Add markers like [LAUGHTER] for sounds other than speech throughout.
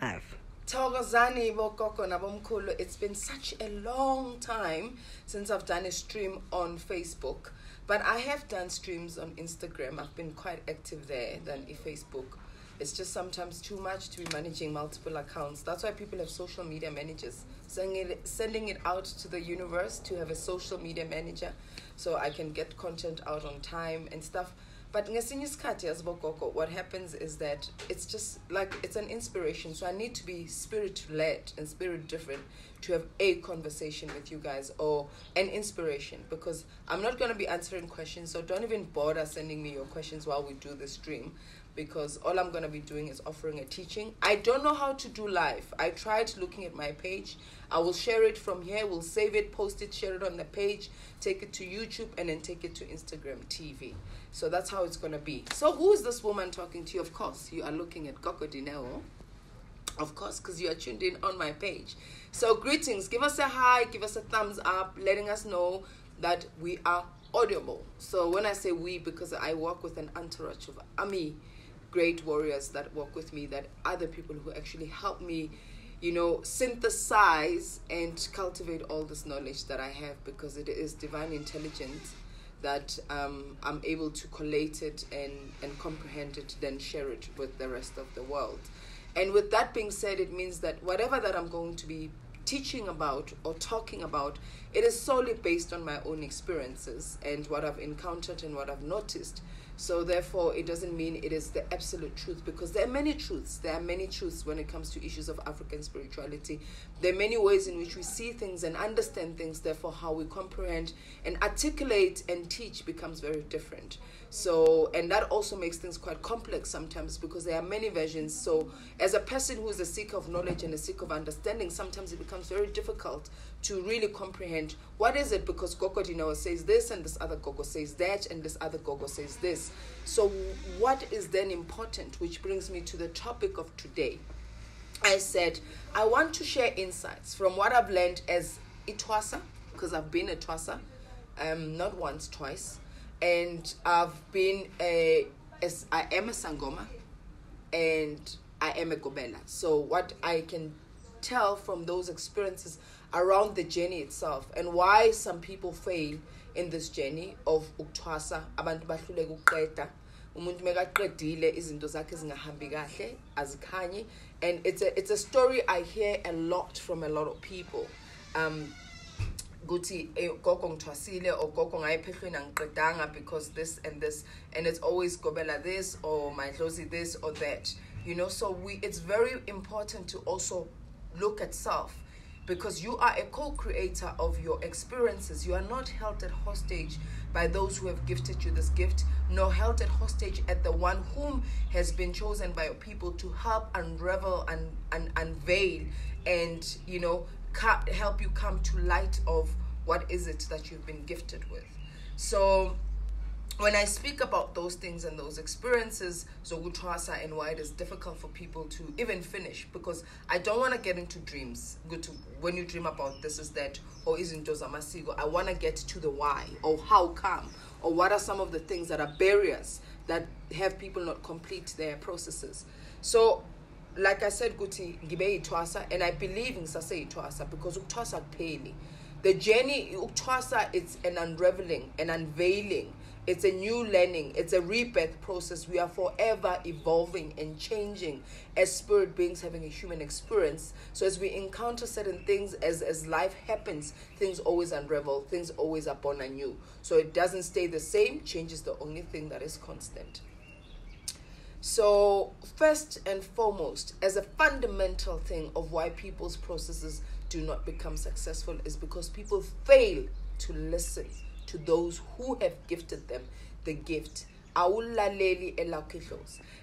live. Thokozani Bokoko Nabomkulu. It's been such a long time since I've done a stream on Facebook, but I have done streams on Instagram. I've been quite active there than in Facebook. It's just sometimes too much to be managing multiple accounts. That's why people have social media managers, sending it, sending it out to the universe to have a social media manager so I can get content out on time and stuff. But ngesinye isikhathi yazibogogo what happens is that it's just like it's an inspiration. So I need to be spirit led and spirit different to have a conversation with you guys or an inspiration because I'm not going to be answering questions. So don't even bother sending me your questions while we do the stream because all I'm going to be doing is offering a teaching. I don't know how to do live. I tried looking at my page. I will share it from here. We'll save it, post it, share it on the page, take it to YouTube, and then take it to Instagram TV. So that's how it's going to be. So, who is this woman talking to you? Of course, you are looking at Gogo Dineo. Of course, because you are tuned in on my page. So, greetings. Give us a hi, give us a thumbs up, letting us know that we are audible. So, when I say we, because I work with an entourage of army great warriors that work with me, that other people who actually help me you know, synthesize and cultivate all this knowledge that I have because it is divine intelligence that um, I'm able to collate it and, and comprehend it, then share it with the rest of the world. And with that being said, it means that whatever that I'm going to be teaching about or talking about, it is solely based on my own experiences and what I've encountered and what I've noticed. So therefore, it doesn't mean it is the absolute truth because there are many truths. There are many truths when it comes to issues of African spirituality. There are many ways in which we see things and understand things. Therefore, how we comprehend and articulate and teach becomes very different. So, and that also makes things quite complex sometimes because there are many versions. So, as a person who is a seeker of knowledge and a seeker of understanding, sometimes it becomes very difficult to really comprehend what is it because Gogo Dineo says this and this other Gogo says that and this other Gogo says this. So, what is then important? Which brings me to the topic of today. I said, I want to share insights from what I've learned as Itwasa, because I've been a Twasa, um, not once, twice and I've been a as I am a sangoma and I am a gobela. So what I can tell from those experiences around the journey itself and why some people fail in this journey of ukuthwasa abantu bahluleka ukuqeda umuntu mekaqedile izinto zakhe zingahambi kahle azikhanyi and it's a it's a story I hear a lot from a lot of people um ukuthi gogo ngithwasile or gogo ngaye ephehlweni angiqedanga because this and this and it's always gobela this or my dlozi this or that you know? So we it's very important to also look at self because you are a co-creator of your experiences. You are not held at hostage by those who have gifted you this gift nor held at hostage at the one whom has been chosen by your people to help unravel and, and unveil and you know help you come to light of what is it that you've been gifted with. So when I speak about those things and those experiences, Zogutrasa and why it is difficult for people to even finish because I don't want to get into dreams. Good to when you dream about this is that or isn't Masigo. I want to get to the why or how come or what are some of the things that are barriers that have people not complete their processes. So like I said Guti ngibe itwasa and I believe in sase itwasa because uktwasa kupheli the journey uktwasa it's an unraveling an unveiling. It's a new learning. It's a rebirth process. We are forever evolving and changing as spirit beings having a human experience. So as we encounter certain things as as life happens things always unravel. Things always are born anew. So it doesn't stay the same. Change is the only thing that is constant so, first and foremost, as a fundamental thing of why people's processes do not become successful is because people fail to listen to those who have gifted them the gift.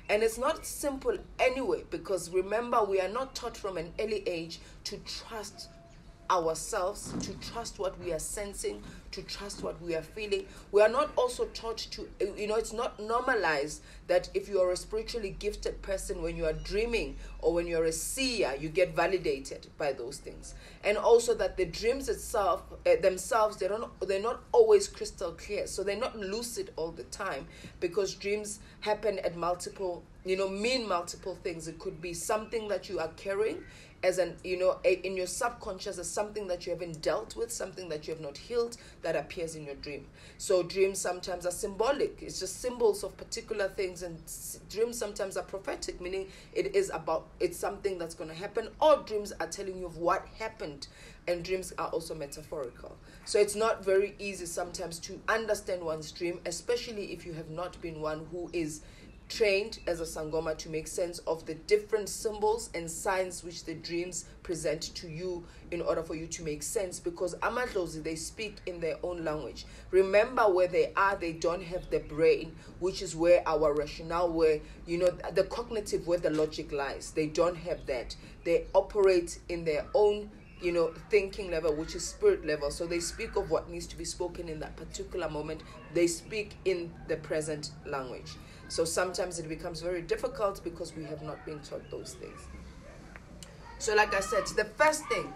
And it's not simple anyway, because remember, we are not taught from an early age to trust ourselves, to trust what we are sensing, to trust what we are feeling. We are not also taught to, you know, it's not normalized that if you are a spiritually gifted person, when you are dreaming or when you're a seer, you get validated by those things. And also that the dreams itself, uh, themselves, they don't, they're not always crystal clear. So they're not lucid all the time because dreams happen at multiple you know mean multiple things it could be something that you are carrying as an you know a, in your subconscious as something that you haven't dealt with something that you have not healed that appears in your dream. So dreams sometimes are symbolic. It's just symbols of particular things and s- dreams sometimes are prophetic meaning it is about it's something that's going to happen or dreams are telling you of what happened and dreams are also metaphorical. So it's not very easy sometimes to understand one's dream especially if you have not been one who is trained as a sangoma to make sense of the different symbols and signs which the dreams present to you in order for you to make sense because amadlozi they speak in their own language. Remember where they are they don't have the brain which is where our rationale where you know the cognitive where the logic lies. They don't have that. They operate in their own you know thinking level which is spirit level. So they speak of what needs to be spoken in that particular moment. They speak in the present language so sometimes it becomes very difficult because we have not been taught those things so like i said the first thing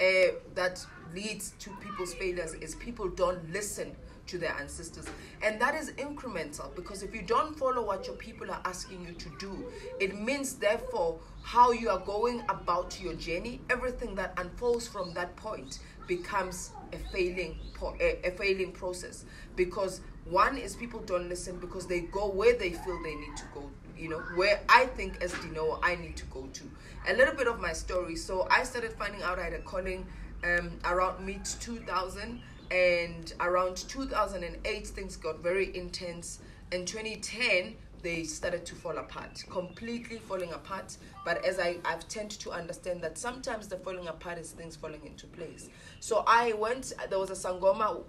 uh, that leads to people's failures is people don't listen to their ancestors. And that is incremental because if you don't follow what your people are asking you to do, it means, therefore, how you are going about your journey, everything that unfolds from that point becomes a failing, a, a failing process. Because one is people don't listen because they go where they feel they need to go you know where i think as Dineo i need to go to. A little bit of my story. So i started finding out i had a calling um, around mid 2000 and around 2008 things got very intense. In 2010 they started to fall apart completely falling apart. But as I, i've tend to understand that sometimes the falling apart is things falling into place. So i went there was a sangoma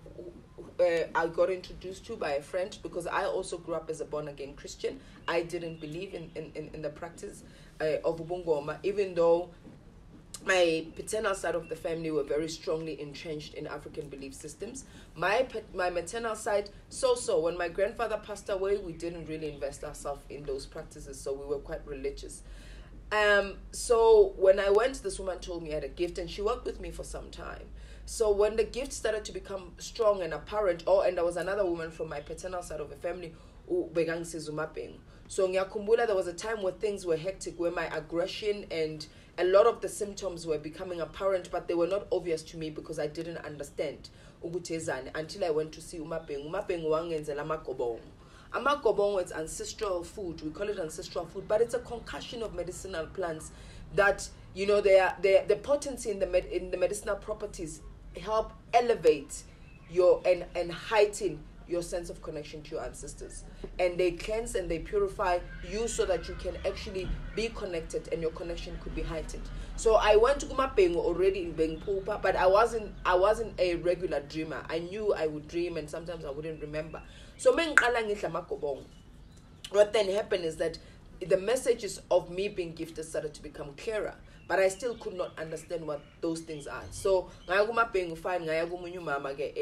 uh, i got introduced to by a friend because i also grew up as a born again christian. I didn't believe in, in, in, in the practice uh, of ubungoma even though my paternal side of the family were very strongly entrenched in African belief systems. My my maternal side, so so. When my grandfather passed away, we didn't really invest ourselves in those practices, so we were quite religious. Um, so when I went, this woman told me I had a gift, and she worked with me for some time. So when the gift started to become strong and apparent, oh, and there was another woman from my paternal side of the family who began sizumapeng. So ngiyakumbula there was a time where things were hectic, where my aggression and a lot of the symptoms were becoming apparent, but they were not obvious to me because I didn't understand until I went to see Umapeng. Umapeng wangenzela amagobong. Amagobong is ancestral food. We call it ancestral food, but it's a concussion of medicinal plants that you know they are they the potency in the med, in the medicinal properties help elevate your and and heighten your sense of connection to your ancestors. And they cleanse and they purify you so that you can actually be connected and your connection could be heightened. So I went to Kumapengo already in Bengpupa, but I wasn't I wasn't a regular dreamer. I knew I would dream and sometimes I wouldn't remember. So what then happened is that the messages of me being gifted started to become clearer but I still could not understand what those things are. So ngaya kumabhengu fine ngaya kumunye umama ke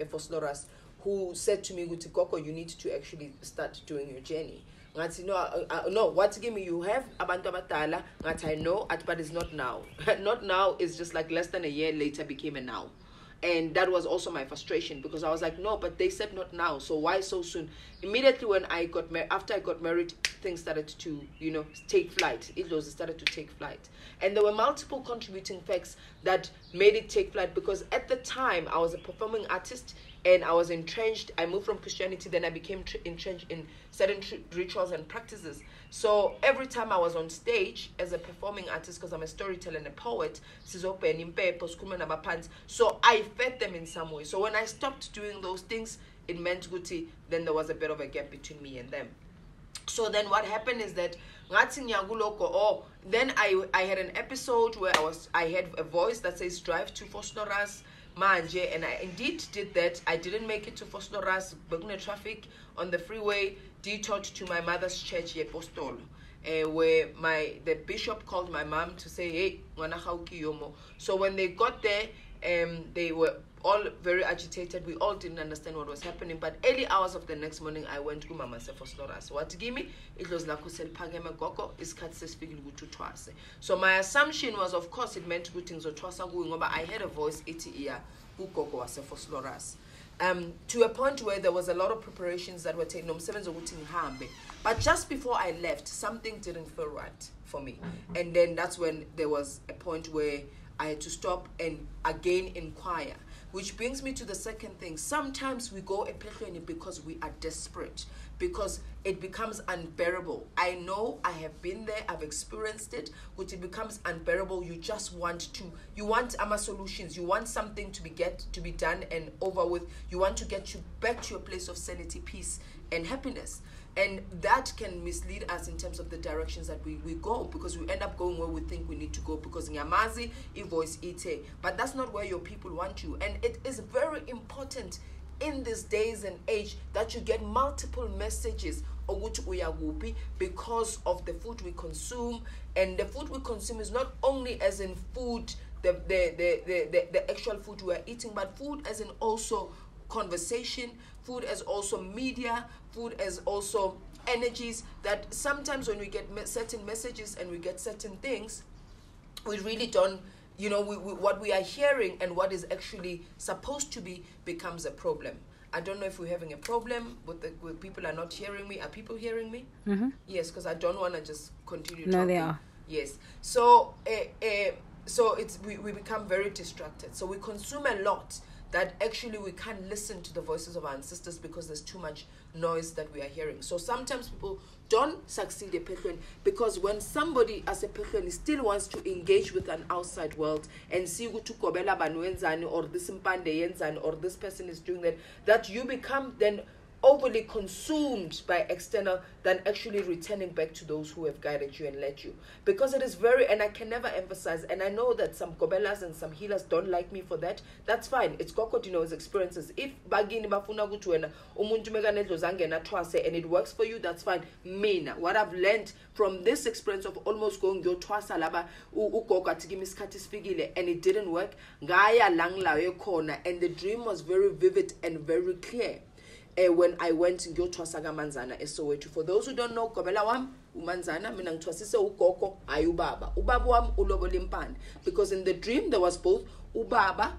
eVosloorus who said to me ukuthi Koko you need to actually start doing your journey. ngathi no uh, no what give me you have abantu abadala ngathi I know but it's not now. [LAUGHS] not now is just like less than a year later became a now and that was also my frustration because I was like, no, but they said not now, so why so soon? Immediately when I got married, after I got married, things started to, you know, take flight. It was started to take flight, and there were multiple contributing facts that made it take flight because at the time I was a performing artist and I was entrenched. I moved from Christianity, then I became tr- entrenched in certain tr- rituals and practices. So every time I was on stage as a performing artist, because I'm a storyteller and a poet, so I fed them in some way. So when I stopped doing those things, it meant Guti, then there was a bit of a gap between me and them. So then what happened is that oh then I I had an episode where I was I had a voice that says drive to Vosloorus manje and I indeed did that. I didn't make it to Vosloorus, Bugne traffic on the freeway detoured to my mother's church Boston. Uh, where my the bishop called my mom to say, "Hey, yomo." So when they got there, um, they were all very agitated. We all didn't understand what was happening. But early hours of the next morning, I went to Mama seVosloorus. What give me? It was like Pageme isikhathi sesifikile ukuthi uthwase. So my assumption was, of course, it meant ukuthi ngizothwasa going ngoba I heard a voice ethi iya kugogo waseVosloorus um, to a point where there was a lot of preparations that were taken nomsebenzi ukuthi ngihambe But just before I left, something didn't feel right for me. And then that's when there was a point where I had to stop and again inquire. Which brings me to the second thing. Sometimes we go ephehlweni because we are desperate, because it becomes unbearable. I know I have been there, I've experienced it, which it becomes unbearable. You just want to you want ama solutions, you want something to be get to be done and over with. You want to get you back to your place of sanity, peace, and happiness and that can mislead us in terms of the directions that we, we go because we end up going where we think we need to go because ngiyamazi voice ite but that's not where your people want you and it is very important in these days and age that you get multiple messages ukuthi uyakuphi because of the food we consume. And the food we consume is not only as in food the the the the, the, the actual food we are eating but food as in also conversation food as also media food as also energies that sometimes when we get certain messages and we get certain things we really don't you know we, we, what we are hearing and what is actually supposed to be becomes a problem I don't know if we're having a problem with the with people are not hearing me. Are people hearing me? Mm-hmm. Yes, because I don't want to just continue. No, talking. they are. Yes. So, uh, uh, so it's we, we become very distracted. So we consume a lot that actually we can't listen to the voices of our ancestors because there's too much noise that we are hearing. So sometimes people don't succeed a ephehlweni because when somebody as a ephehlweni still wants to engage with an outside world and see ukuthi ugobela bani wenzani or this mpande yenzani or this person is doing that that you become then overly consumed by external than actually returning back to those who have guided you and led you. Because it is very, and I can never emphasize, and I know that some gobelas and some healers don't like me for that. That's fine. It's Gogo Dineo's experiences. If bagini bafuna mekanedlo zangena twase and it works for you, that's fine. Mina, what I've learned from this experience of almost going ngiyotwasa laba ugogo isikhathi sifikile and it didn't work, ngaya la corner and the dream was very vivid and very clear uh, when I went to ngiyothwasa kaManzana eSoweto. For those who don't know gobela wami umanzana mina ngithwasise ugogo hayi ubaba. Ubaba wami because in the dream there was both ubaba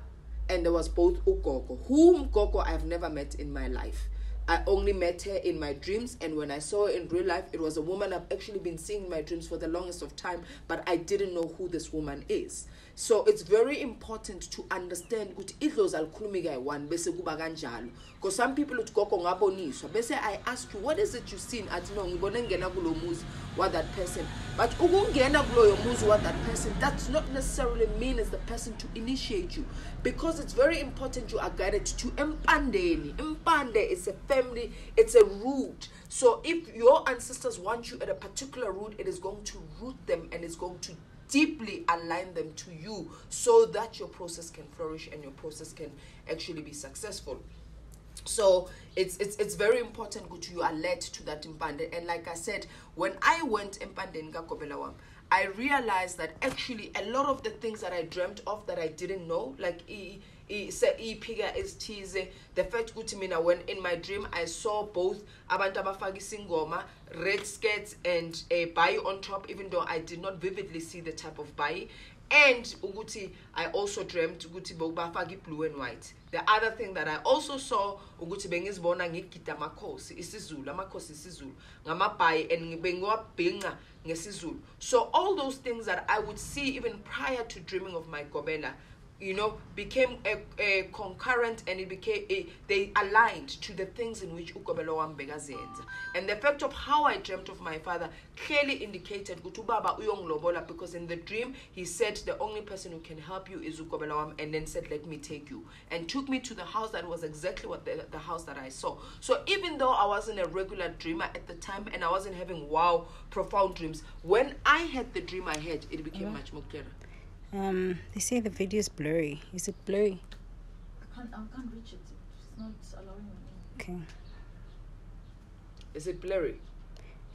and there was both ugogo whom gogo I have never met in my life. I only met her in my dreams, and when I saw her in real life, it was a woman I've actually been seeing in my dreams for the longest of time, but I didn't know who this woman is. So it's very important to understand ukuthi idlozi alikhulumi kayi-one bese kuba kanjalo. Because some people uthi gogo ngaboniswa. Bese I ask you what is it you seen? Athi no ngibone ngena kulo muzi wa that person. But ukungena kuloyo muzi wa that person does not necessarily mean as the person to initiate you. Because it's very important you are guided to empandeni. Impande is a family it's a root. So if your ancestors want you at a particular root it is going to root them and it's going to deeply align them to you so that your process can flourish and your process can actually be successful. So it's it's it's very important that you are led to that impande and like i said when i went empandeni kakobela i realized that actually a lot of the things that i dreamt of that i didn't know like iphika esithize the fact ukuthi mina when in my dream i saw both abantu abafaka isingoma red skirts and a bayi on top even though i did not vividly see the type of bayi and ukuthi i also dreamt ukuthi bafaka blue and white. The other thing that i also saw ukuthi bengizibona ngigida amakhosi isizulu amakhosi isizulu ngamabhayi and bengiwabhinqa ngesizulu. So all those things that i would see even prior to dreaming of my gobela you know, became a, a concurrent and it became a, they aligned to the things in which Ukobelo Wambega zenza. And the fact of how I dreamt of my father clearly indicated Gutubaba Uyong Lobola because in the dream he said the only person who can help you is Ukobelawam and then said, Let me take you. And took me to the house that was exactly what the, the house that I saw. So even though I wasn't a regular dreamer at the time and I wasn't having wow profound dreams, when I had the dream I had, it became mm-hmm. much more clearer. Um, they say the video is blurry. Is it blurry? I can't. I can't reach it. It's not allowing me. Okay. Is it blurry?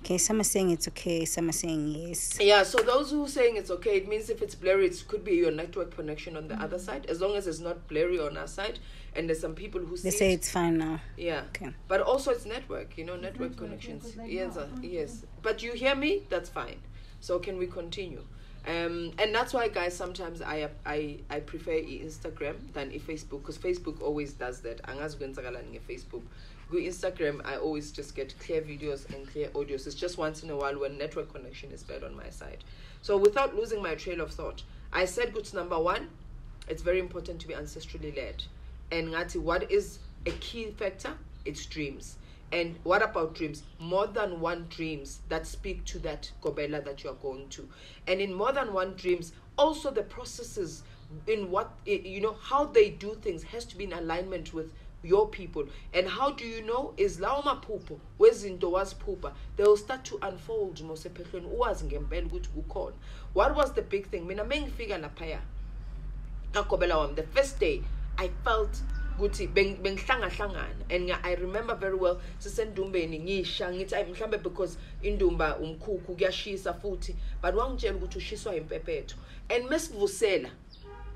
Okay, some are saying it's okay, some are saying yes. Yeah, so those who are saying it's okay, it means if it's blurry, it could be your network connection on the mm-hmm. other side. As long as it's not blurry on our side, and there's some people who they say it, it's fine now. Yeah. Okay. But also it's network, you know, network, network connections. Yes, uh, yes. But you hear me? That's fine. So can we continue? Um, and that's why guys sometimes I I I prefer Instagram than Facebook because Facebook always does that. Angazi Facebook Go Instagram, I always just get clear videos and clear audios. It's just once in a while when network connection is bad on my side. So without losing my trail of thought, I said goods number one, it's very important to be ancestrally led. And Ngati, what is a key factor? It's dreams. And what about dreams? More than one dreams that speak to that gobela that you are going to. And in more than one dreams, also the processes in what you know how they do things has to be in alignment with your people. And how do you know? Is lawo maphupho wezinto waziphupha they will start to unfold mosephehlweni uwazi ngempela what was the big thing? Mina mengifika laphaya kagobela wami the first day i felt ukuthi bengihlangahlangana and i remember very well sisendumbeni ngisha ngithi ayi mhlambe because indumba umkhukhu kuyashisa futhi. But wangitshela ukuthi ushiswa impepetho and mesivusela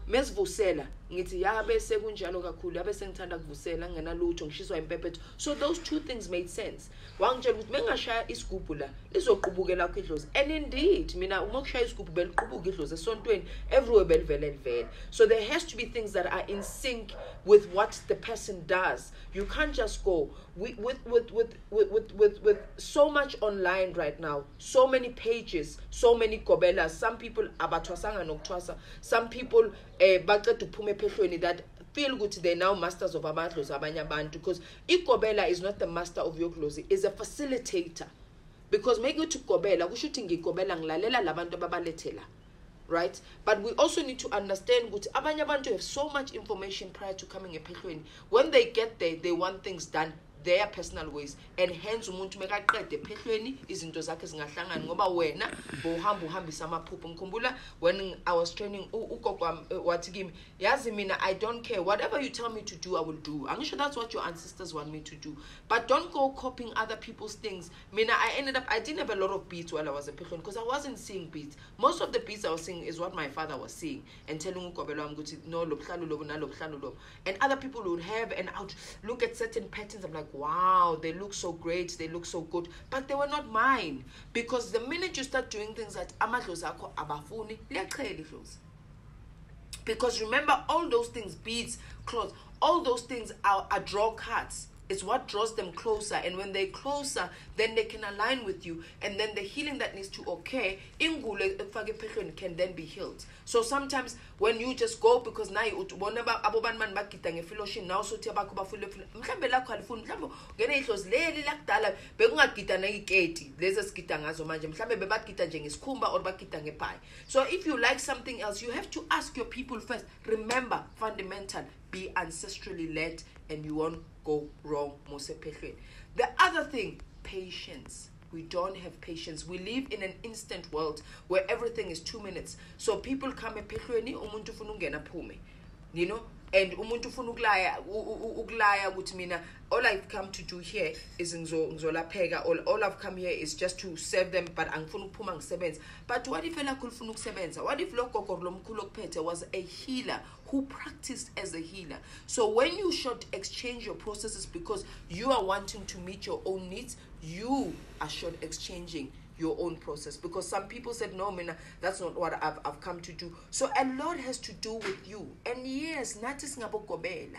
mesivusela ngithi ya bese kunjalo kakhulu yabe sengithanda kuvusela ngingenalutho ngishiswa impepetho so those two things made sense. Wangitshela ukuthi mengashaya isigubhu la lizoqubukela lakho idlozi. And indeed mina uma kushaya isigubhu beliqubuka idlozi esontweni everywhere belivele livele. So there has to be things that are in sync with what the person does. You can't just go with with with with with with, with so much online right now. So many pages so many gobelas. Some people abathwasanga nokuthwasa. Some people eh baceda uphume that feel ukuthi they now masters of amadlozi abanye abantu because igobela is not the master of yodlozi is a facilitator. Because make ukuthi ugobela kusho ukuthi ngigobela ngilalela labantu ababalethela right? But we also need to understand ukuthi abanye abantu have so much information prior to coming a ephehlweni when they get there they want things done their personal ways. And hence umuntu mekaqede ephehlweni izinto zakhe zingahlangani ngoba wena bowuhamba uhambisa amaphupho. Ngikhumbula when i was training ugogo eh, wathi kimi yazi mina i don't care. Whatever you tell me to do i will do. Angisho that's what your ancestors want me to do. But don't go copying other people's things. Mina i ended up i didn't have a lot of beats while i was ephehlweni because i wasn't seeing beats. Most of the beats i was seeing is what my father was seeing and telling ugobelo wami ukuthi no lo buhlalo lobo nalo buhlalo lobo and other people would have and would look at certain patterns. I'm like wow, they look so great, they look so good, but they were not mine. Because the minute you start doing things that amadlozi abafuni, liyaqhela idlozi. Because remember, all those things, beads, clothes, all those things are, are draw cards. It's what draws them closer. And when they're closer, then they can align with you. And then the healing that needs to occur, ingule can then be healed. So sometimes when you just go because now you whenever aboban man bagida ngefellowship now so abakho bafule mhlambe lakho alifuni mhlambe ngene ihlozi leli lakudala bekungagida nayiketi lezi esigida ngazo manje mhlambe bebagida nje ngesikhumba or bagida ngephayi so if you like something else you have to ask your people first remember fundamental be ancestrally led and you won't go wrong mosephehlweni the other thing patience. We don't have patience. We live in an instant world where everything is two minutes. So people come ephehlweni umuntu you know and umuntu ufuna ukulaya ukulaya ukuthi mina all i've come to do here is ngizolapheka. All, all i've come here is just to serve them but angifuna ukuphuma ngisebenze. But what if elakho lifuna ukusebenza? What if lo gogo lomkhulu okuphethe was a healer who practiced as a healer? So when you should exchange your processes because you are wanting to meet your own needs you are should exchanging your own process. Because some people said no mina that's not what I've, I've come to do. So a lot has to do with you. And yes nathi singabogobela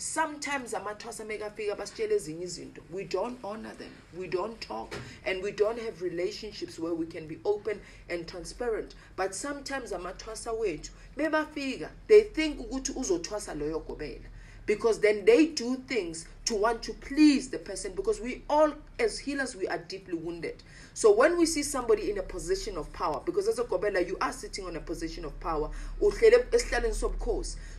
sometimes amathwasa mekafika basitshele ezinye izinto. We don't honor them. We don't talk. And we don't have relationships where we can be open and transparent. But sometimes amathwasa wethu bebafika they think because then they do things to want to please the person. Because we all as healers we are deeply wounded so when we see somebody in a position of power because as a gobela you are sitting on a position of power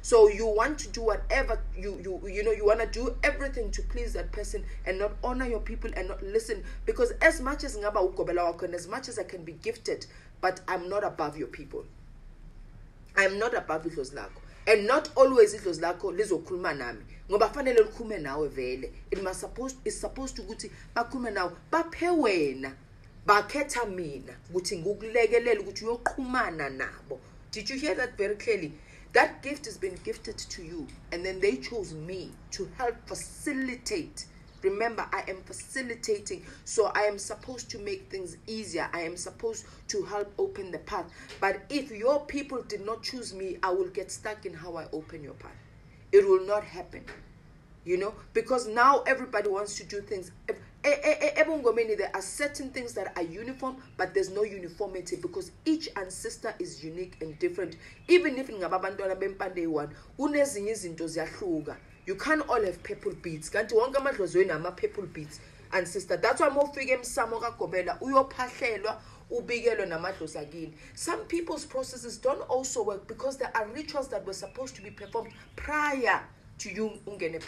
so you want to do whatever you you you know you want to do everything to please that person and not honor your people and not listen. Because as much as ngaba ugobela wakho and as much as I can be gifted but I'm not above your people. I'm not above idlozi lakho. And not always idlozi lakho lizokhuluma nami. Ngoba fanele vele. It must supposed is supposed ukuthi bakhulume nawe baphe wena bakhetha mina ukuthi ngikulekelela ukuthi uyoqhumana nabo did you hear that very clearly that gift has been gifted to you and then they chose me to help facilitate Remember, I am facilitating, so I am supposed to make things easier. I am supposed to help open the path. But if your people did not choose me, I will get stuck in how I open your path. It will not happen. you know because now everybody wants to do things E- e- e- there are certain things that are uniform but there's no uniformity because each ancestor is unique and different. Even if ngaba abantwana bempande eyi-one kunezinye izinto you can't all have purple beats kanti wonke amadlozi wenu ama-purple beats ancestor. That's why ufika emsamo kagobela uyophahlelwa ubikelwe namadlozi akini. Some people's processes don't also work because there are rituals that were supposed to be performed prior to you ungene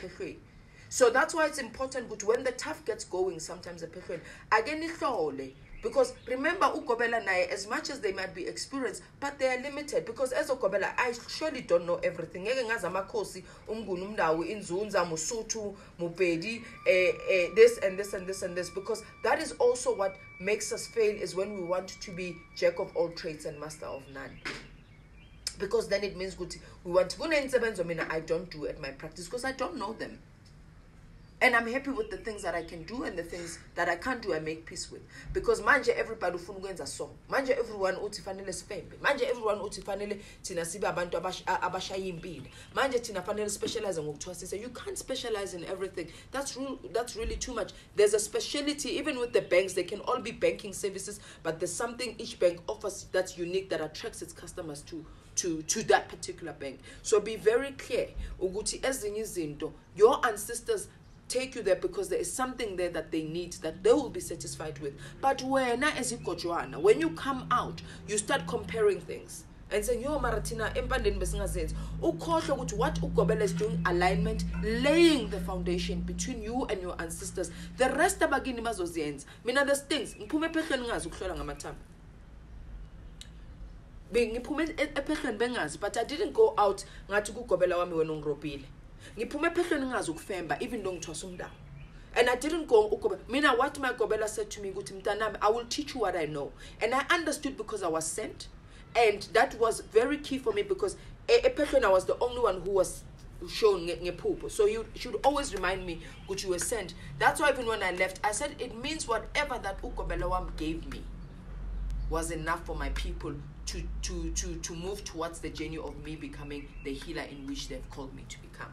so that's why it's important ukuthi when the tough gets going sometimes ephehlweni ake nihlole. Because remember ugobela naye as much as they might be experienced but they are limited. Because as ukobela i surely don't know everything. Ngeke ngazi amakhosi umnguni umndawo inzunza musuthu mupedi eh, eh, this and this and this and this. Because that is also what makes us fail is when we want to be jack of all trades and master of none. Because then it means ukuthi we want kuney'nsebenzo mina i don't do at my practice because i don't know them and i'm happy with the things that i can do and the things that i can't do i make peace with. Because manje everybody ufuna ukwenza so. Manje everyone uthi fanele sifembe. Manje everyone uthi fanele thina abantu abashaya impilo. Manje thina fanele specialize ngokuthwasisa you can't specialize in everything. That's, real, that's really too much. There's a speciality even with the banks they can all be banking services but there's something each bank offers that's unique that attracts its customers to to to that particular bank. So be very clear izinto your ancestors take you there because there is something there that they need that they will be satisfied with. But igojwana when you come out you start comparing things and saying yo mara thina empandeni besingazenzi. Ukhohlwe ukuthi what ugobela is doing alignment laying the foundation between you and your ancestors. The rest abakini bazoziyenza mina there's things ngiphume ephehlweni ngazi ukuhlola ngamathambo. Ngiphume ephehlweni but i didn't go out ngathi kugobela wami wena ngiphume ephehlweni ngazi ukufemba even though ngithwasa umndawo and i didn't go ugobe mina what my gobela said to me ukuthi mntanami i will teach you what i know. And i understood because i was sent and that was very key for me because ephehlweni i was the only one who was shown nge- ngephupho. So you should always remind me ukuthi you were sent. That's why even when i left i said it means whatever that ugobela wam gave me was enough for my people to to to to move towards the journey of me becoming the healer in which they've called me to become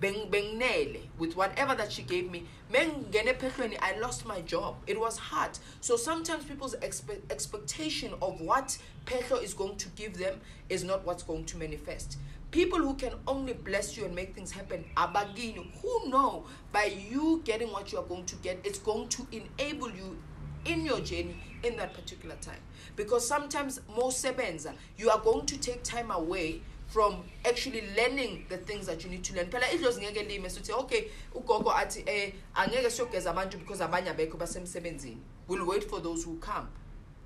With whatever that she gave me. I lost my job. It was hard. So sometimes people's expe- expectation of what phehlo is going to give them is not what's going to manifest. People who can only bless you and make things happen abagini who know by you getting what you are going to get it's going to enable you in your journey in that particular time. Because sometimes more sebenza you are going to take time away from actually learning the things that you need to learn. Phela idlozi ngeke lime sithi okay ugogo athi eh angeke siyogeza abantu because abanye abekho basemsebenzini. We'll wait for those who come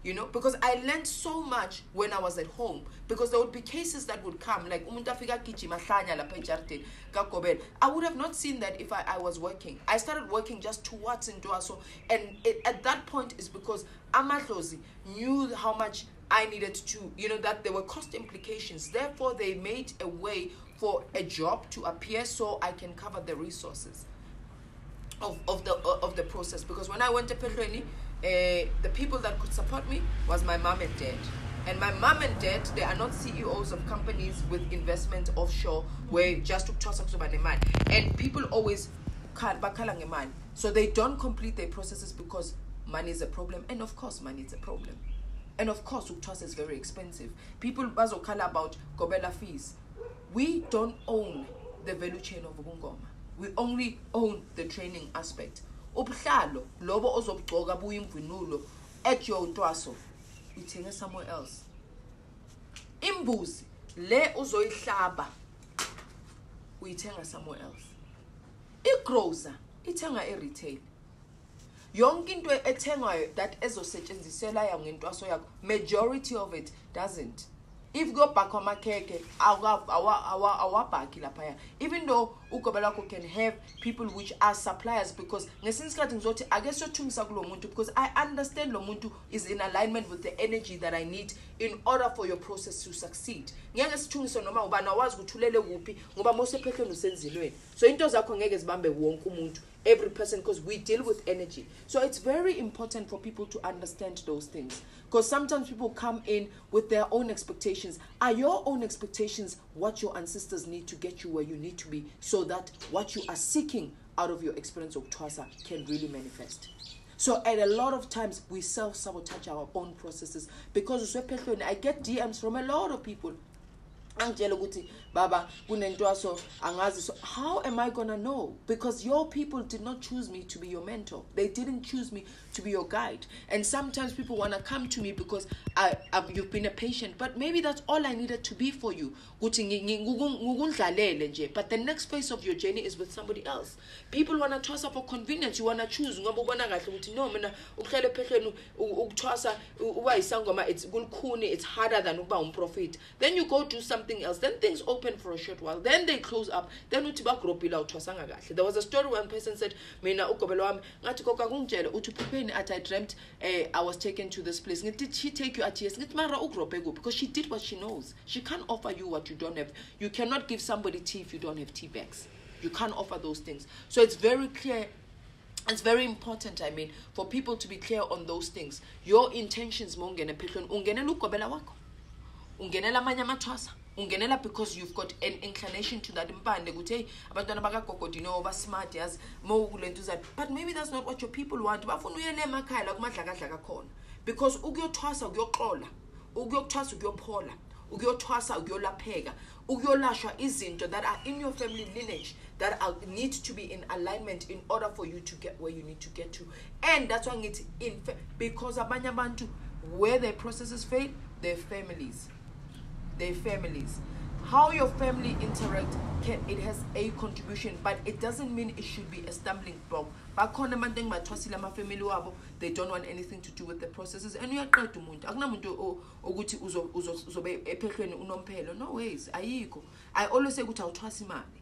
you know? Because i learned so much when i was at home. Because there would be cases that would come like umuntu afika agijima hlanya lapha ejardini kagobela. I would have not seen that if I, I was working. I started working just towards intwaso and it, at that point is because amadlozi knew how much i needed to you know that there were cost implications therefore they made a way for a job to appear so i can cover the resources of, of the of the process because when I went to Petroni, uh, the people that could support me was my mom and dad. And my mom and dad, they are not CEOs of companies with investment offshore where just to toss up money. And people always ngemali. So they don't complete their processes because money is a problem. And of course, money is a problem. And of course, ukuthosa is very expensive. People bazokhala about gobela fees. We don't own the value chain of ubungoma. We only own the training aspect. Ubuhlalo lobo ozobugcoka buya imvunulo at your ntwaso uyithenge somewhere else. Imbuzi le uzoyihlaba uyithenga somewhere else. Igrocer ithenga e-retail. Yonke into ethengwayo that ezosetshenzisela ya ngentwaso yakho majority of it doesn't. If kuyobhakhwa amakhekhe awa- awa- awa- awabhakhi laphaya. Even though lwakho can have people which are suppliers because ngesinye isikhathi ngizothi ake siyothungisa kulo muntu because i understand lo muntu is in alignment with the energy that i need in order for your process to succeed ngeke sithungise noma ubani awazi ukuthi ulele kuphi ngoba mosephehlweni usenzilweni so into zakho ngeke zibambe wonke umuntu every person because we deal with energy. So it's very important for people to understand those things because sometimes people come in with their own expectations. Are your own expectations what your ancestors need to get you where you need to be so so that what you are seeking out of your experience of twasa can really manifest. So at a lot of times we self-sabotage our own processes. Because i get dms from a lot of people baba so. How am i gonna know? Because your people did not choose me to be your mentor. They didn't choose me to be your guide. And sometimes people want to come to me because I, I, you've been a patient. But maybe that's all i needed to be for you. But the next phase of your journey is with somebody else. People want to up for convenience. You want to choose. Ngoba ubona no uba it's kulukhuni it's harder than ukuba umprofit. Then you go do something else. Then things open for a short while. Then they close up. Then uthi bagrobhile awuthwasanga kahle. There was a story one person said mina ugobelo wami. Ngathi koka kungitshele. Uthi uphepheni athi i dreamt uh, i was taken to this place. Ngithi she take you athi yes. Ngithi mara ugrobhe kuphi? Because she did what she knows. She can't offer you what you don't have. You cannot give somebody tea if you don't have tea bags. You can't offer those things. So it's very clear it's very important i mean for people to be clear on those things. Your intentions ma ungena ephehlweni ungenela ugobela wakho ungenela amanye ungenela because you've got an inclination to that impande ukuthi hey abantwana bakagogodino basmart yazi mo kulento uzayo but maybe that's not what your people want. Bafuna uyele emakhaya la kumadlakadlaka khona. Because ukuyothwasa ukuyoxola ukuyokuthwasa ukuyophola ukuyothwasa ukuyolapheka ukuyolashwa izinto that are in your family lineage that are, need to be in alignment in order for you to get where you need to get to. And that's why ngithi in because abanye abantu where their processes fail their families their families. How your family interact can it has a contribution but it doesn't mean it should be a stumbling block. Bakhona abantu engibathwasile amafamily wabo they don't want anything to do with the processes. And you are to uyaqeda umuntu akunamuntu o- ukuthi uzo- uzo- uzobe ephehlweni unomphelo no ways ayikho. I always say ukuthi awuthwasi imali.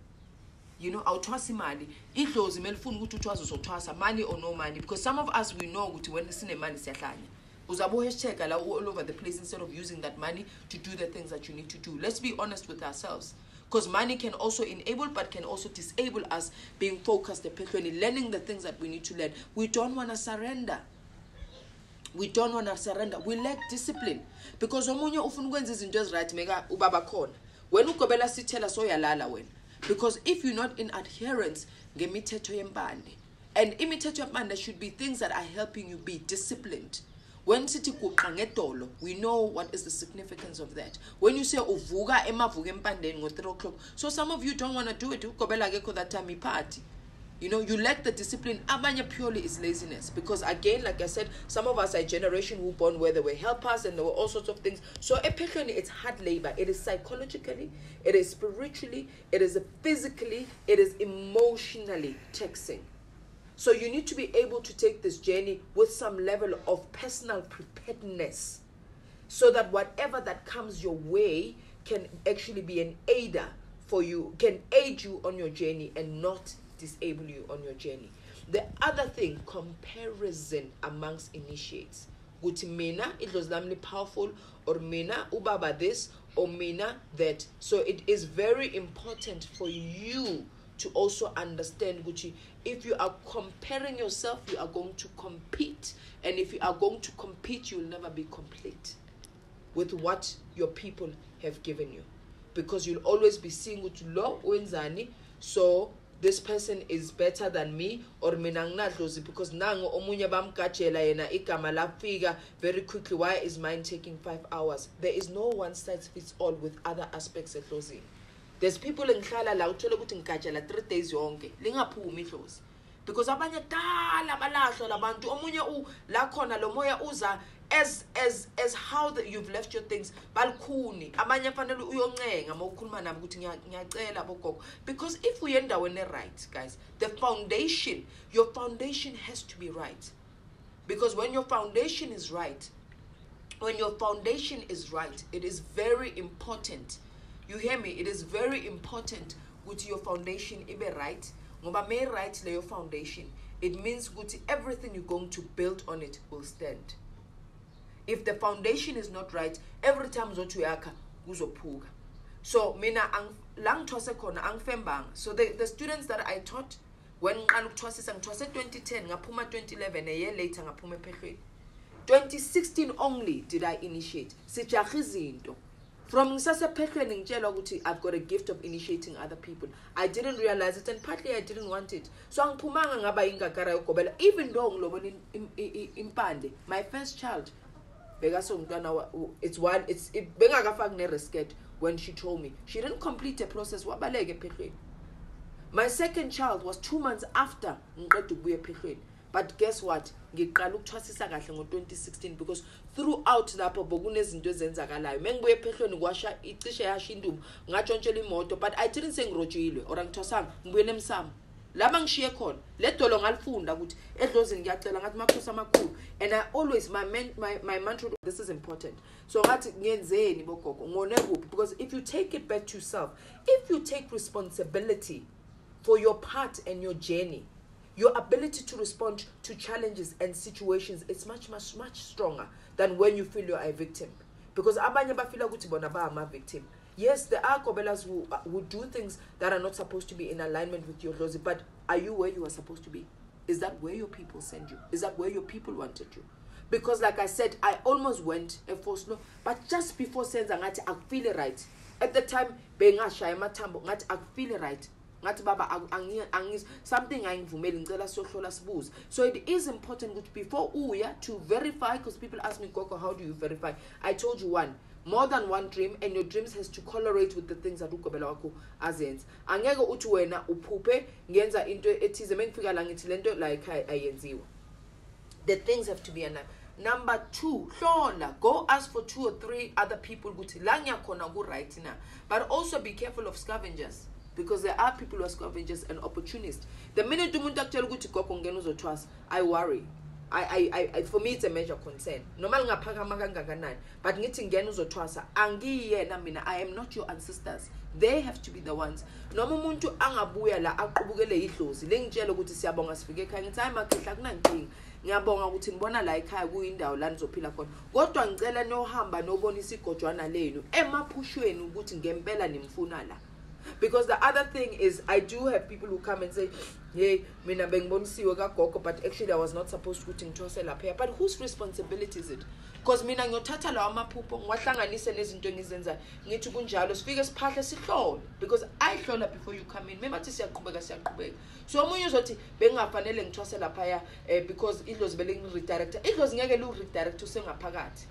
You know awuthwasa imali. Idlozi melifuna ukuthi uthwasa uzothwasa money or no money. Because some of us we know ukuthi when sinemali siyahlanya uzabe uhashtag la all over the place instead of using that money to do the things that you need to do. Let's be honest with ourselves. Because money can also enable but can also disable us being focused ephehlweni learning the things that we need to learn. We don't want to surrender. We don't want to surrender. We lack discipline. Because omunye ufuna ukwenza izinto eziright meka ubaba khona. Wena ugobela sithela soyalala wena. Because if you're not in adherence ngemithetho yempande and imithetho yempande should be things that are helping you be disciplined when sithi guqa ngedolo we know what is the significance of that. When you say uvuka emavuka empandeni ngo-3 o'clock so some of you don't want to do it. Ugobela akekho that time iphathi you know you lack the discipline. Abanye purely is laziness because again like i said some of us are a generation who born where there were helpers and there were all sorts of things. So ephehlweni it's hard labor. It is psychologically it is spiritually it is physically it is emotionally taxing so you need to be able to take this journey with some level of personal preparedness so that whatever that comes your way can actually be an aider for you, can aid you on your journey and not disable you on your journey. The other thing, comparison amongst initiates. Ukuthi mina idlozi lami powerful or mina ubaba this or mina that. So it is very important for you to also understand Gucci. If you are comparing yourself you are going to compete. And if you are going to compete you'll never be complete with what your people have given you. Because you'll always be seeing ukuthi lo wenzani? So this person is better than me or mina nginadlozi because nango omunye bamgajela yena igama lafika very quickly. Why is mine taking five hours? There is no one size fits all with other aspects edlozini there's people engihlala la uthole ukuthi ngigajela three days yonke lingaphumi idlozi because abanye kudala balahlwa labantu omunye u la khona lo moya uza as as as how that you've left your things balikhuni. Abanye fanele uyoncenga uma ukhuluma nabo ukuthi "Ngiya- ngiyacela bogogo because if we uye endaweni right guys the foundation your foundation has to be right. Because when your foundation is right when your foundation is right it is very important you hear me? It is very important ukuthi your foundation ibe right. Ngoba may right leyo foundation it means ukuthi everything you're going to build on it will stand. If the foundation is not right every time uzothi uyakha kuzophuka. So mina ang- lang la ngithwase khona angifembanga. So the, the students that i taught when ngiqala ukuthwasisa ngithwase 2010 ngaphuma 2011 a year later ngaphuma ephehlweni. 2016 only did i initiate. Sijaha izinto from ngisasephehlweni ngitshelwa ukuthi i've got a gift of initiating other people. I didn't realize it and partly i didn't want it. So angiphumanga ngaba ingagara yogobela even though ngilobona impande my first child it's one it's it- bengakafaki neresket when she told me. She didn't complete the process wabaleka ephehlweni. My second child was two months after ngiqeda ukubuya ephehlweni but guess what? Ngiqala ukuthwasisa kahle ngo-2016 because throughout lapho bokunezinto ezenzakalayo. Mengibuye ephehlweni kwasha icishe yasha indumbu ngatshontshela imoto but i didn't say ngirojile or angithwasanga ngibuyele emsamo laba ngishiye khona le dolo ngalifunda ukuthi edlozini ngiyacela ngathi makhosi amakhulu and i always my, man, my, my mantra this is important. So ngathi ngiyenzeni bogogo? Ngone kuphi? Because if you take it back to yourself if you take responsibility for your part and your journey your ability to respond to challenges and situations is much much much stronger than when you feel you're a victim. Because abanye bafila ukuthi bona ba ama victim. Yes there are gobelas who uh, who do things that are not supposed to be in alignment with your laws but are you where you are supposed to be? Is that where your people send you? Is that where your people wanted you? Because like i said i almost went a force no but just before senza ngathi akufeel right. At the time bengashaya amathambo ngathi akufeel right ngathi baba something ayingivumeli ngicela siyohlola sibuze. So it is important ukuthi before uya to verify because people ask me gogo how do you verify? I told you one more than one dream and your dreams has to correlate with the things that ugobela wakho azenza. Angeke uthi wena uphuphe ngenza into ethize mengifika la ngithi lento la ekhaya ayenziwa. The things have to be enough. Number two hlola go ask for two or three other people ukuthi la ngiyakhona ku-right na. But also be careful of scavengers because there are people who are scavengers and opportunists. The minute umuntu akutshela ukuthi gogo ngena uzothwasa i worry. I, I, I, for me it's a major concern. Noma lingaphakama kangakanani but ngithi ngena uzothwasa angiyena mina i am not your ancestors. They have to be the ones. Noma umuntu angabuya la aqubukele idlozi lengitshela ukuthi siyabonga sifike ekhaya ngithi hayi makhehla kunankinga ngiyabonga ukuthi ngibona la ekhaya kuyindawo la nizophila khona. Kodwa ngicela niyohamba nobonisa igojwana lenu emaphushweni ukuthi ngempela nimfuna la because the other thing is i do have people who come and say hey mina kagogo but actually i was not supposed ukuthi ngithwase lapha but whose responsibility is it? Because mina ngiyothatha lawo amaphupho ngiwahlanganise nezinto engizenzayo ngithi kunjalo sifike siphahle sihlole. Because ayihlola before you come in. Memathi siyaqhubeka siyaqhubeka. So omunye uzothi bengingafanele ngithwase laphaya um because idlozi belingi-redirector idlozi ngeke liwu-redirector usengaphakathi.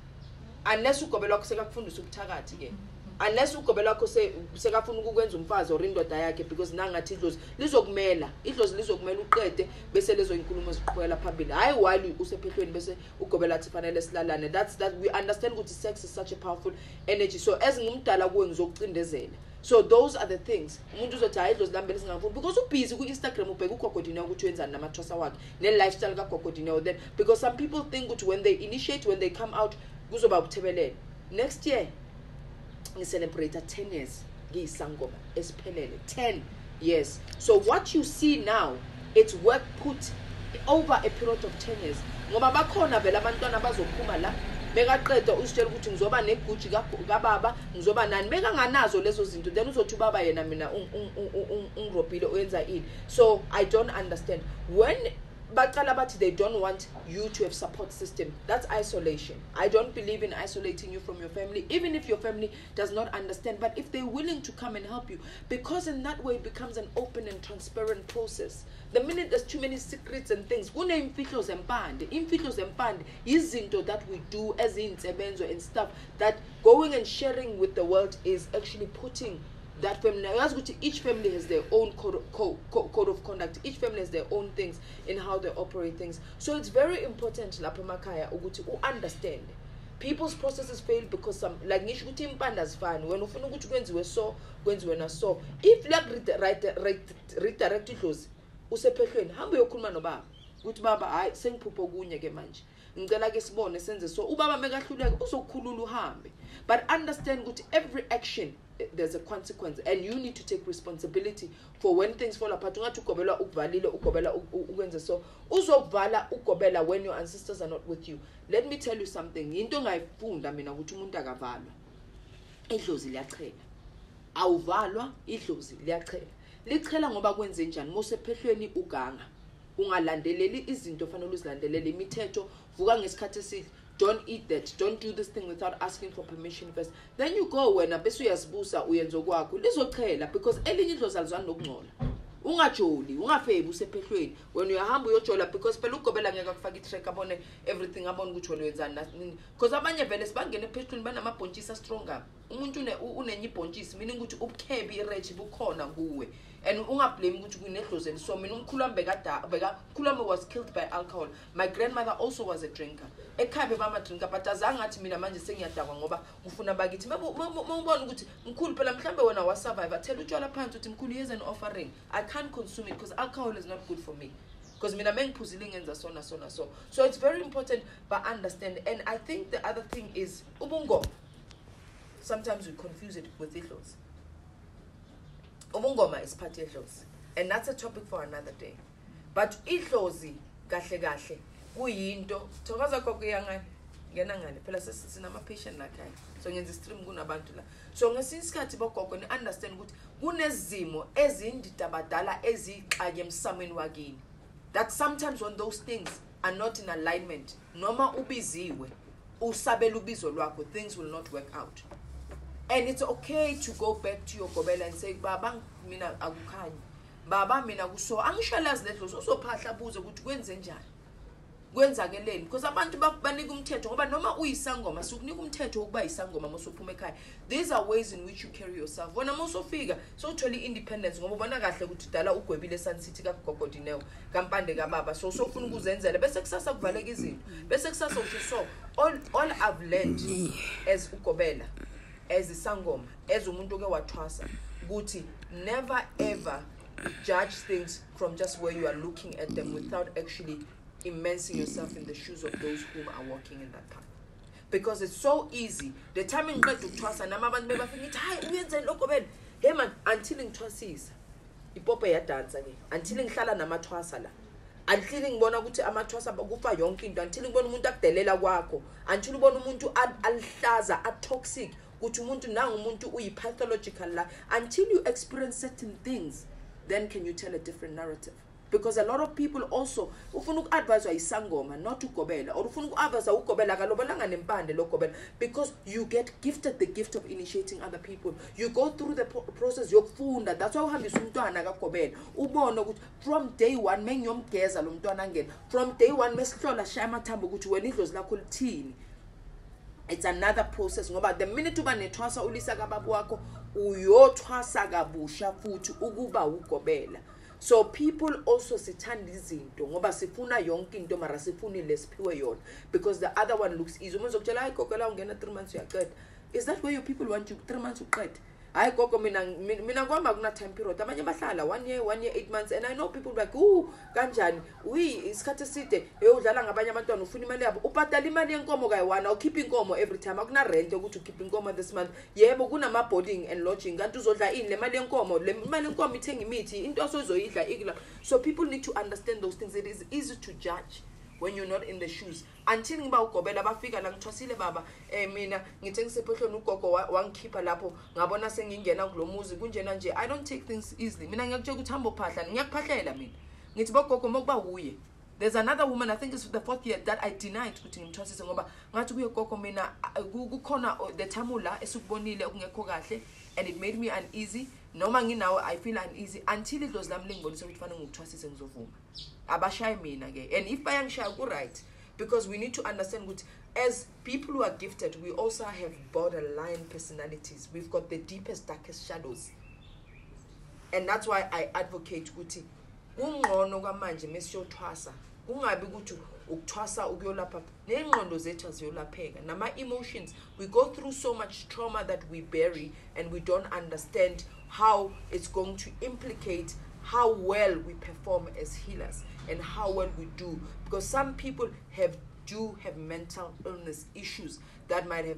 Unless ugobe lwakho sekakufundisa ubuthakathi-ke unless ugobe lwakho se- sekafuna ukukwenza umfazi or indoda yakhe because nangathi idlozi lizokumela idlozi lizokumela uqede bese lezo inkulumo ziqhubekela phambili. Hhayi while usephehlweni bese ugobe lathi fanele silalane. That's that we understand ukuthi sex is such a powerful energy. So as ngimdala kuwe ngizokucindezela so those are the things. Umuntu uzothi hayi idlozi lami belingafuni because ubhizi ku-instagram ubheka ugogodineo ukuthi wenzani namathwasa wakhe ne-lifestyle kagogodineo then because some people think ukuthi when they initiate when they come out kuzoba ukuthebelela next year ngicelebrate 10 years ngiyisangoma esiphelele. 10 years. So what you see now it's work put over a period of 10 years. Ngoba bakhona vele abantwana bazophuma la bekaqeda usitshela ukuthi ngizoba neguji kababa ngizoba nani. Bekanganazo lezo zinto then uzothi ubaba yena mina ung- ung- ung- ung- ungirobhile uyenza ini. So i don't understand. When baqala bathi they don't want you to have support system. That's isolation. I don't believe in isolating you from your family even if your family does not understand. But if they're willing to come and help you because in that way it becomes an open and transparent process. The minute there's too many secrets and things kuneimfihlo zempande. Imfihlo zempande izinto that we do as insebenzo and stuff that going and sharing with the world is actually putting that family yazi ukuthi each family has their own code, code, code of conduct. Each family has their own things in how they operate things. So it's very important lapha emakhaya ukuthi u-understand people's processes fail because some like ngisho ukuthi impande azifani. Wena ufuna ukuthi kwenziwe so kwenziwe na so. If liyaku-redirect idlozi usephehlweni hambe uyokhuluma nobaba. Ukuthi baba hhayi sengiphuphe okunye ke manje. Ngicela ke sibone senze so. Ubaba mekahluleka uzokukhulula uhambe. But understand ukuthi every action there's a consequence and you need to take responsibility for when things fall apart. Ungathi ugobela ukuvalile ugobela ukwenze so. Uzokuvala ugobela when your ancestors are not with you. Let me tell you something into engayifunda mina ukuthi umuntu akavalwa idlozi liyachela. Awuvalwa idlozi liyachela. Lichela ngoba kwenze njani? Mosephehlweni uganga ungalandeleli izinto fanele uzilandelele imithetho vuka ngesikhathi esihle don't eat that don't do this thing without asking for permission first. Then you go wena bese uyazibusa uyenza kwakho lizochela because elinye idlozi alizwani nokungcola. Ungajoli ungafebi usephehlweni wena uyahamba uyojola because phela ugobela ngeke akufaka i-track abone everything abone ukuthi wena wenzani nini. Because abanye vele sibangene ephehlweni banamabhontshisi astrong umuntu unenye ibhontshisi meaning ukuthi ubukhebi ireji bukhona kuwe and ungablame ukuthi kunedlozeni so mina umkhulu wami was killed by alcohol. My grandmother also was a drinker. Ekhaya bebamadrinker but azange athi mina manje sengiyadakwa ngoba ngifuna bakithi. Mawubona ukuthi mkhulu phela mhlawumbe wena wasurvive thela utshwala phansi uthi mkhulu here's an offering. I can't consume it because alcohol is not good for me. Because mina mengiphuzile ngenza so na so. Na so so it's very important but understand and i think the other thing is ubungoma sometimes we confuse it with idlozi ubungoma is part yedlozi and that's a topic for another day. But idlozi kahle kahle kuyinto thokoza gogo yangani ngena ngane phela sinama-patient lakhaya so ngenza istream kunabantu la. So ngesinye isikhathi bogogo ni-understand ukuthi kunezimo ezindidabadala eziyixaki emsameni wakini. That sometimes when those things are not in alignment noma ubiziwe usabela ubizo lwakho things will not work out and it's okay to go back to your gobela and say baba mina akukhanyi. Baba mina kuso angishalazi ledlozi uzophahla abuze ukuthi kwenze njani? Kwenzakeleni because abantu ba- banika umthetho ngoba noma uyisangoma sikunika umthetho wokuba yisangoma mosuphuma ekhaya. These are ways in which you carry yourself. Wena mosofika sowuthola i-independence ngoba ubona kahle ukuthi dala ugwebile esun city kagogodineo kampande kababa so sofuna ukuzenzela. Bese kusasa kuvaleka izinto. Bese kusasa uthi so all, all i've learned as ugobela as isangoma as umuntu oke wathwasa ukuthi never ever judge things from just where you are looking at them without actually immersing yourself in the shoes of those whom are walking in that path. Because it's so easy. The time ngiqeda ukuthwasa nami abantu bebafika ngithi hayi uyenzeni lokho bena hey man until ngithwasisa ipopo yadansa-ke until ngihlala namathwasa la. Until ngibona ukuthi amathwasa kufa yonke into. Until ngibona umuntu akudelela kwakho. Until ubona umuntu alihlaza atoxic ukuthi umuntu uyi-pathological la until you experience certain things then can you tell a different narrative? Because a lot of people also ufuna uku-adviswa yisangoma not ugobela or ufuna uku-adviswa ugobela akalobolanga nempande logobela because you get gifted the gift of initiating other people. You go through the pro- process yokufunda that's why uhambisa umntwana kagobela ubone ukuthi from day one mengiyomgeza lo mntwana angena from day one mesihlola shaya amathambo ukuthi wena idlozi lakho lithini it's another process ngoba the minute uba nethwasa ulisa kababa wakho uyothwasa kabusha futhi ukuba ugobela. So people also sithanda izinto ngoba sifuna yonke into mara sifuni lesiphiwe yona because the other one looks easy. Umuntu uzokutshela hayi gogo la ungena three months uyaqeda. Is that where your people want you three months uqeda hayi gogo mina mina kwami akuna time period. Abanye bahlala one year one year eight months and i know people like u kanjani? Uyi isikhathi eside eyodlala ngabanye abantwana ufuna imali yabo. Ubhadala imali yenkomo kayi-one awukhiphe inkomo every time. Akuna-rent yokuthi ukhiphe inkomo this month. Yebo kunama-boarding and lodging. Kanti uzodla ini le mali yenkomo le mali yenkomo ithenga imithi into asozoyidla ikla so people need to understand those things. It is easy to judge when you're not in the shoes. Until ngiba ugobela bafika la ngithwasile baba um mina ngithe ngisephehlweni ugogo wa- wangikhipha lapho ngabona sengingena kulo muzi kunjena nje i don't take things easily. Mina ngiyakutshela ukuthi hamba uphahla ngiyakuphahlela mina. Ngithi bogogo mokuba uye there's another woman i think it's the fourth year that i denied ukuthi ngimthwasise ngoba ngathi kuye gogo mina ku- kukhona uh, the time ula esikubonile okungekho kahle and it made me uneasy noma nginawo i feel uneasy. Until idlozi lami lingibonise ukuthi fanele ngikuthwasise ngizovuma. Abashayi mina-ke and if bayangishaya ku-right. Because we need to understand ukuthi as people who are gifted we also have borderline personalities. We've got the deepest darkest shadows. And that's why i advocate ukuthi kungcono kwamanje mesiyothwasa kungabi ukuthi ukuthwasa ukuyolapha ney'ngqondo zethu aziyolapheka. Nama-emotions we go through so much trauma that we bury and we don't understand how it's going to implicate how well we perform as healers and how well we do. Because some people have do have mental illness issues that might have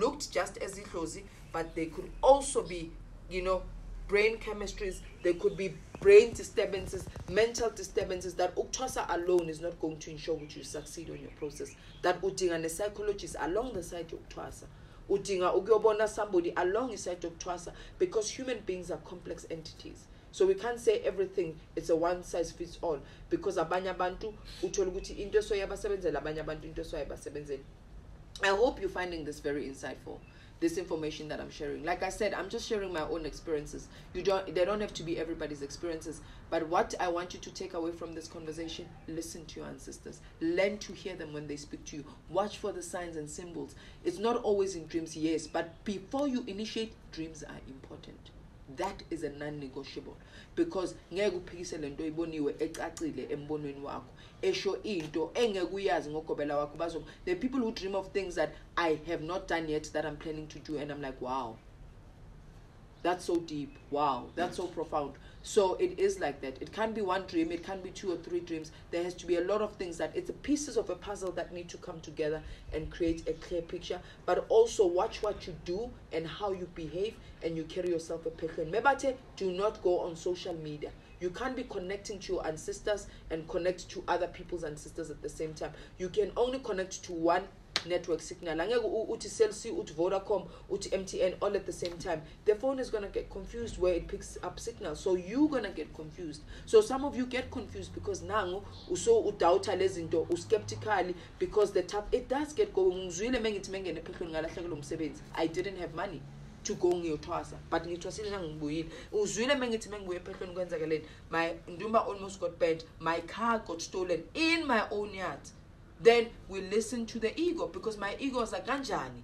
looked just as ihlozi but they could also be you know brain chemistries there could be brain disturbances mental disturbances that ukuthwasa alone is not going to ensure that you succeed on your process that udinga ne-psychologist along the side of yokuthwasa udinga ukuyobona somebody along iside yokuthwasa because human beings are complex entities so we can't say everything it's a one size fits all because abanye abantu uthola ukuthi into esoyabasebenzela abanye abantu into esoyabasebenzeli I hope you're finding this very insightful. This information that I'm sharing. Like I said, I'm just sharing my own experiences. You don't they don't have to be everybody's experiences. But what I want you to take away from this conversation, listen to your ancestors. Learn to hear them when they speak to you. Watch for the signs and symbols. It's not always in dreams, yes, but before you initiate, dreams are important. That is a non-negotiable. Because ngeke uphikise lento oyiboniwe ecacile embonweni wakho. Esho into engeke uyazi ngogobela wakho bazo the people who dream of things that I have not done yet that I'm planning to do and I'm like wow that's so deep. Wow. That's so profound. So it is like that. It can't be one dream. It can't be two or three dreams. There has to be a lot of things that it's pieces of a puzzle that need to come together and create a clear picture. But also watch what you do and how you behave and you carry yourself a picture mebate do not go on social media. You can't be connecting to your ancestors and connect to other people's ancestors at the same time. You can only connect to one network signal. Angeke uthi cell c uthi vodacom uthi mtn all at the same time. The phone is going to get confused where it picks up signal. So you're going to get confused. So some of you get confused because nango uso udoubt lezi zinto uskeptically because the tap it does get going i didn't have money to go ngiyothwasa but ngithwasile nangibuyile. Uzwile mengithi mengibuye ephehlweni kwenzakeleni my ndumba almost got burned my car got stolen in my own yard then we listen to the ego because my ego was like kanjani?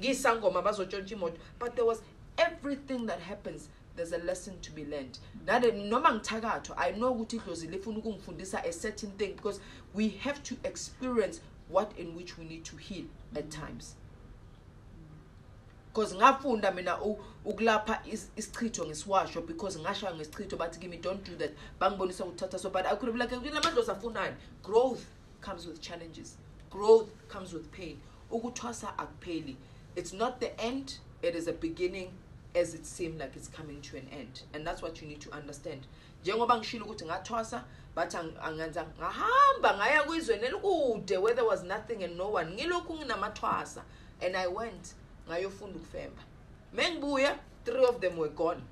Ngiyisangoma bazotshontsha imoto. But there was everything that happens there's a lesson to be learned. Nade noma ngithakathwa i know ukuthi idlozi lifuna ukungifundisa a certain thing because we have to experience what in which we need to heal at times. Because ngafunda mina u- ukulapha is- isichitho ngisiwasho because ngashaya bathi kimi don't do that. Bangibonisa ukuthatha so but i could been like lamadlozi afunani? Growth comes with challenges. Growth comes with pain. Ukuthwasa akupheli. It's not the end it is a beginning as it seemed like it's coming to an end. And that's what you need to understand. Njengoba ngishilo ukuthi ngathwasa bathi ang- angenza ngahamba ngaya kwizweni elikude where there was nothing and no one. Ngilokhu nginamathwasa and i went ngayofunda ukufemba. Mengibuya three of them were gone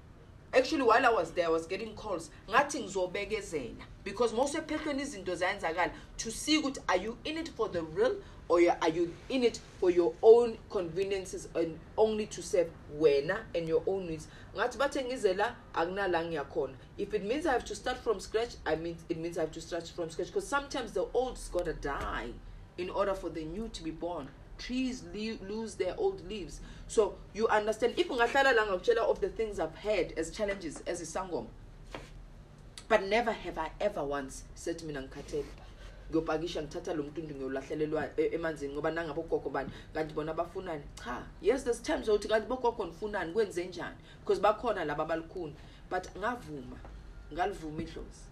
actually while i was there i was getting calls. Ngathi ngizobekezela. Because most ephehlweni izinto ziyenzakala to see ukuthi are you in it for the real? Or are you in it for your own conveniences and only to serve wena and your own needs? Ngathi bathe ngize la akunala ngiyakhona if it means i have to start from scratch i mean it means i have to start from scratch. Because sometimes the old's gotta die in order for the new to be born trees lose their old leaves. So you understand if ungahlala la of the things i've had as challenges as isangoma but never have i ever once said mina ngikhathele. Ngiyopakisha ngithatha lo mntu ngiyolahlelelwa e- emanzini ngoba nangabe ugogo bani kanti bona bafunani? Cha yes there's times ukuthi kanti bogogo nifunani kwenze njani? Because bakhona laba abalukhuni but ngavuma ngalivuma idlozi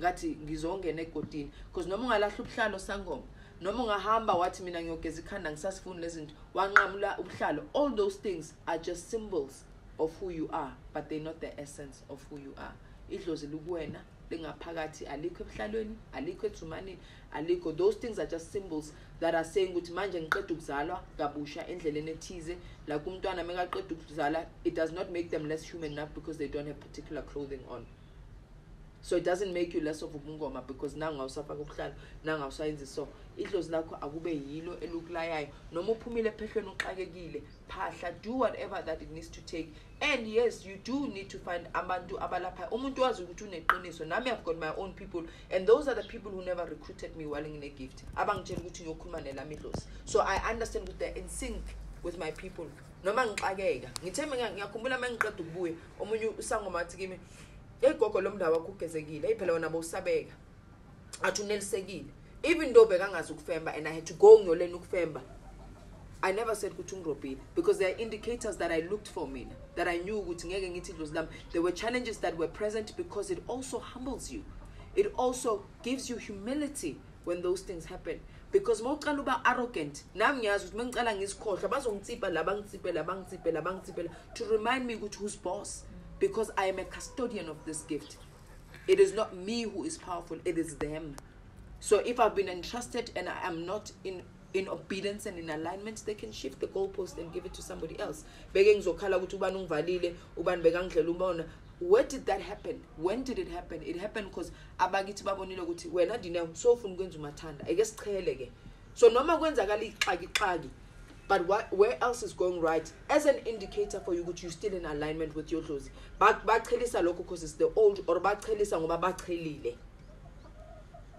ngathi ngizongena egodini because noma ungalahla ubuhlalo sangoma noma ungahamba wathi mina ngiyogeza ikhanda ngisasifuni lezi zinto wanqamula ubuhlalo. All those things are just symbols of who you are but they're not the essence of who you are. Idlozi lukuwena lingaphakathi. Alikho ebuhlalweni alikho ethumanini alikho. Those things are just symbols that are saying ukuthi manje ngiqeda ukuzalwa kabusha endleleni ethize. Like umntwana mekaqeda ukuzala it does not make them less human enough because they don't have particular clothing on so it doesn't make you less of ubungoma because nanga usafaka ubuhlalo nanga usayenzi so. Idlozi lakho akube yilo elukulayayo noma uphumile ephehlweni uxakekile phahla do whatever that it needs to take. And yes you do need to find abantu abalapha umuntu wazi ukuthi uneqiniso. Nami i've got my own people. And those are the people who never recruited me while ngine-gift abangitshela ukuthi ngiyokhuluma nelami idlozi. So i understand ukuthi they're in sync with my people. Noma ngixakeka. Ngithe ngiyakhumbula uma ngiqeda ukubuya omunye usangoma athi kimi wona bowusabeka. Even though bekangazi ukufemba and i had to go ngiyolena ukufemba i never said ukuthi ungirobhile because there are indicators that i looked for mina that i knew ukuthi ngeke ngithi idlozi lami. There were challenges that were present because it also humbles you. It also gives you humility when those things happen. Because mawucala uba arrogant nami ngiyazi ukuthi mengicala ngisikhohlwa bazongitsipha la bangitsiphe la bangitsiphe la bangitsiphe la to remind me ukuthi who's boss because i am a custodian of this gift it is not me who is powerful it is them so if I've been entrusted and I am not in in obedience and in alignment, they can shift the goalpost and give it to somebody else. Beke ngizokhala ukuthi ubani ungivalile, ubani. Where did that happen? When did it happen? It happened because abakithi babonile ukuthi wena Dineo so ufuna ukwenza umathanda. Ake sichele ke. So noma kwenzakala ixaki xaki but what, where else is going right? As an indicator for you which you're still in alignment with your dlozi Ba- baqhelisa lokho because it's the old or baqhelisa ngoba baqhelile.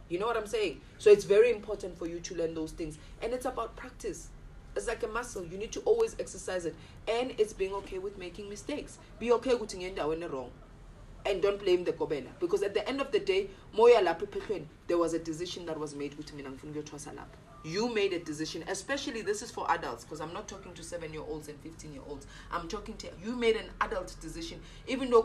You know what i'm saying? So it's very important for you to learn those things. And it's about practice. It's like a muscle. You need to always exercise it. And it's being okay with making mistakes. Be okay ukuthi ngendaweni wrong. And don't blame the gobela because at the end of the day moya lapho ephehlweni there was a decision that was made ukuthi mina ngifuna ukuyothwasa you made a decision especially this is for adults because i'm not talking to 7 year olds and 15 year olds i'm talking to you made an adult decision even though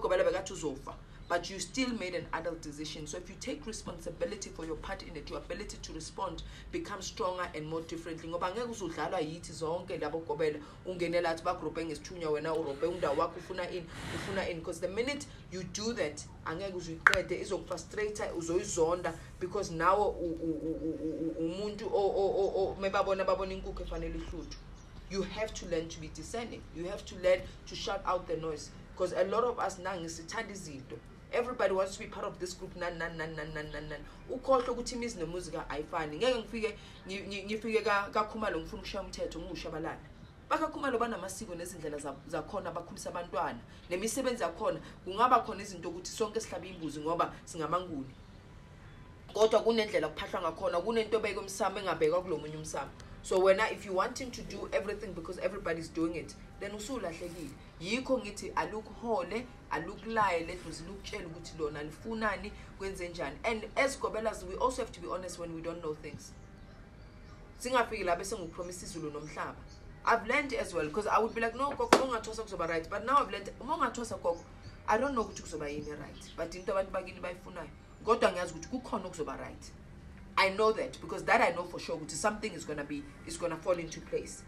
but you still made an adult decision. So if you take responsibility for your part in it, your ability to respond becomes stronger and more differently. Ngoba ngeke uzudlalwa yithi zonke labo gobela ungenela athi bagruphe ngesithunywa wena urobhe undawo wakho ufuna in ufuna in because the minute you do that angeke uzuyiqede izokufrustrate uzoyizonda because nawe umuntu mebabona babona inkukhu efanele ihluthwe you have to learn to be discerning you have to learn to shut out the noise because a lot of us nangi sithanda izinto. Everybody wants to be part of this group nani nani nani nani nani nani nani ukhohlwe ukuthi imizi nemuzika ayifani. Ngeke ngifike ngi- ngi- ngifike ka- kakhumalo ngifuna ukushaya umthetho ngiwushabalala bakakhumalo banamasiko nezindlela za- zakhona bakhulisa abantwana. Nemisebenzi yakhona kungaba khona izinto ukuthi sonke sihlabe imbuzi ngoba singamanguni. Kodwa kunendlela kuphahlwa ngakhona kunento ebekwe emsamo engabhekwa kulo munye umsamo. So wena if you wanting to do everything because everybody's doing it then usulahlekile. Yikho ngithi alukuhole alukulaye ledlozi lukutshela ukuthi lona lifunani kwenze njani. And as gobelas we also have to be honest when we don't know things. Singafiki la bese ngikupromise izulu nomhlaba. I've learned as well because i would be like no gogo ungathosa kuzoba right. But now i've learned uma ungathosa gogo i don't know ukuthi kuzoba yini right. But into abantu bakini bayifunayo. Kodwa ngiyazi ukuthi kukhona okuzoba right i know that because that i know for sure ukuthi something is gonna be is gonna fall into place.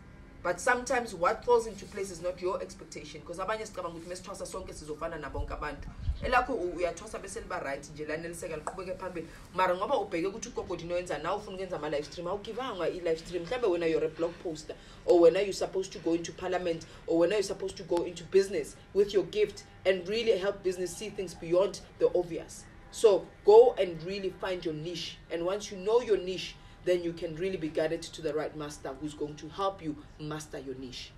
But sometimes what falls into place is not your expectation because abanye sicabanga ukuthi mesithwasa sonke sizofana nabonke abantu. Elakho uyathwasa bese liba right nje laneliseka liqhubeke phambili. Mara ngoba ubheke ukuthi ugogodi noyenza nawe ufuna ukwenza ama-live stream awugivanga i-live stream. Mhlawumbe wena you're a blog poster or wena you're supposed to go into parliament or wena you're supposed to go into business with your gift and really help business see things beyond the obvious so go and really find your niche. And once you know your niche then you can really be guided to the right master who's going to help you master your niche